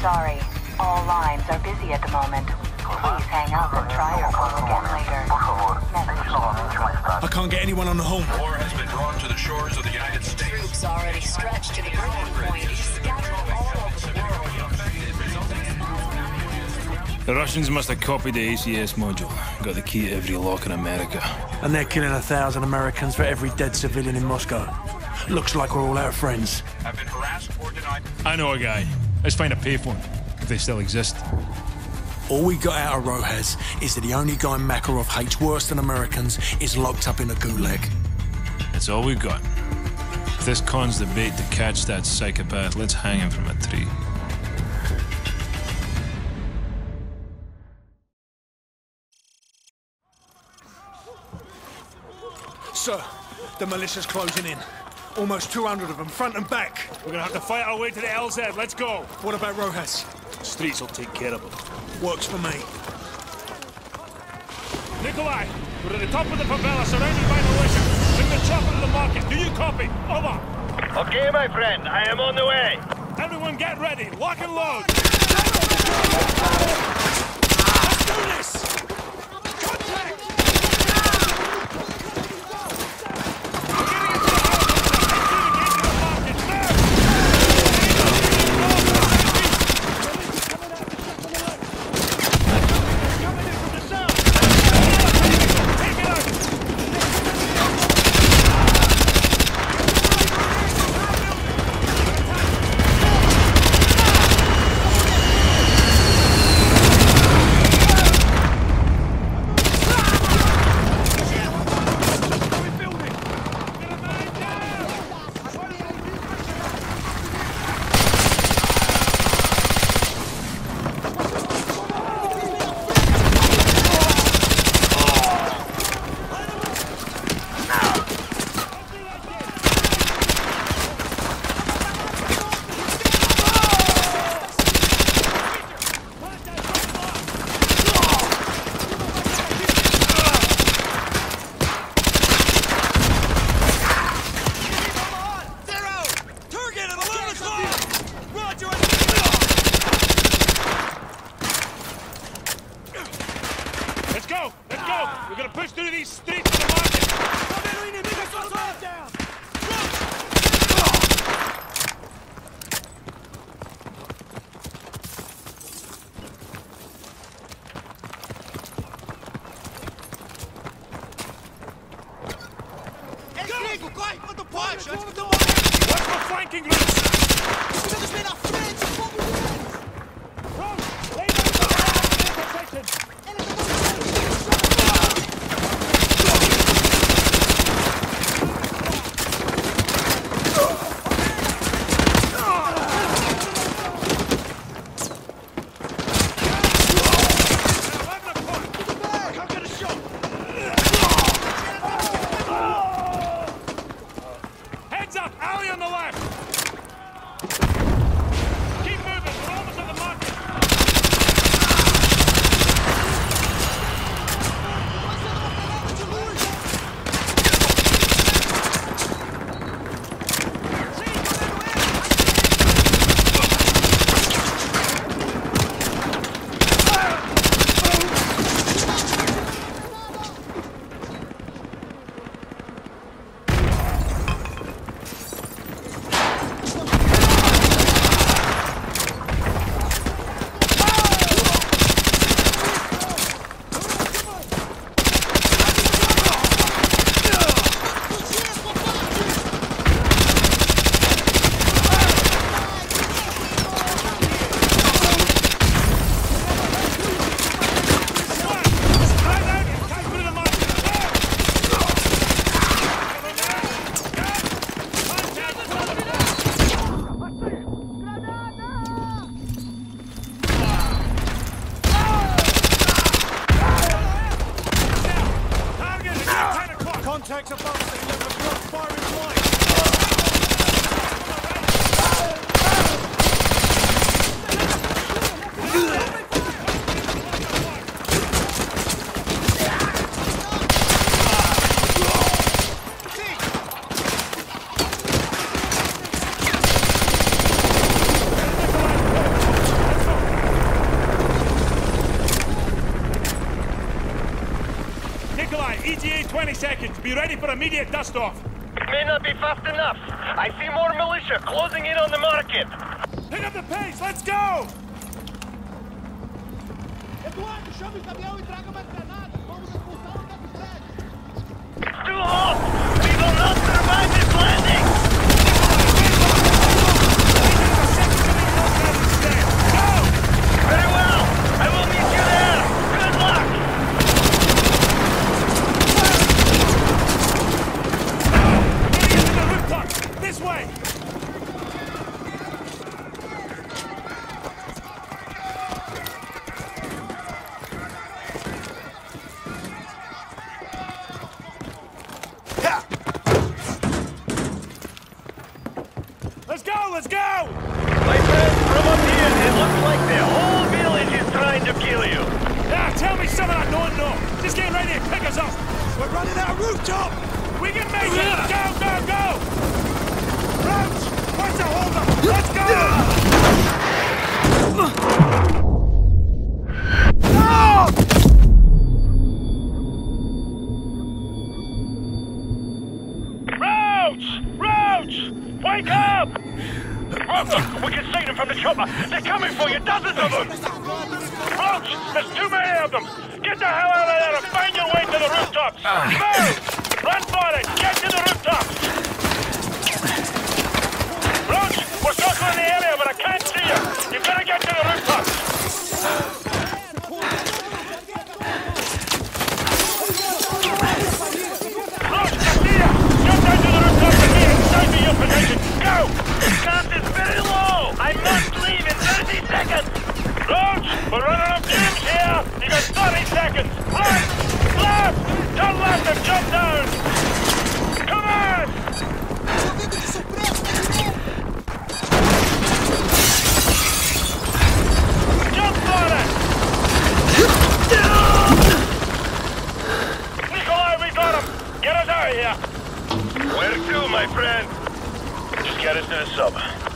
sorry. All lines are busy at the moment. Please hang up and try your call again later. I can't get anyone on the home. War has been drawn to the shores of the United States. Troops already stretched to the breaking point, scattered all over the world. The Russians must have copied the ACS module. Got the key to every lock in America. And they're killing a thousand Americans for every dead civilian in Moscow. Looks like we're all out of friends. Have been harassed or denied. I know a guy. Let's find a payphone, if they still exist. All we got out of Rojas is that the only guy Makarov hates worse than Americans is locked up in a gulag. That's all we've got. If this con's the bait to catch that psychopath, let's hang him from a tree. Sir, the militia's closing in. Almost 200 of them, front and back. We're gonna have to fight our way to the LZ. Let's go. What about Rojas? Streets will take care of them. Works for me. Nikolai, we're at the top of the favela, surrounded by militia. Bring the chopper to the market. Do you copy? Over. Okay, my friend, I am on the way. Everyone get ready. Lock and load. Let's do this! Let's go. Let's go. We're gonna push through these streets to the market. Watch for flanking groups. Contact advancing. Ready for immediate dust-off. It may not be fast enough. I see more militia closing in on the market. Pick up the pace, let's go! Eduardo, chama o caminhão e traga mais granadas. Vamos expulsar o desse prédio. It's too hot. We will not survive this landing. Very well. I will meet you there. Good luck. Getting into the rooftop! This way! Let's go, let's go! My friend, from up here, it looks like the whole village is trying to kill you. Yeah, tell me something I don't know. Just get ready to pick us up. We're running out of rooftop! We can make it! Go, go, go! Roach! What's the holdup? Let's go! See them from the chopper. They're coming for you, dozens of them! Roach, there's too many of them! Get the hell out of there and find your way to the rooftops! Ah. Move! Run for it! Get to the rooftops! Roach, we're circling the area, but I can't see you! You've got to get to the rooftops! Running up fumes here! You got 30 seconds! Right! Left! Turn left and jump down! Come on! Get us out of here! Where to, my friend? Just get us to the sub.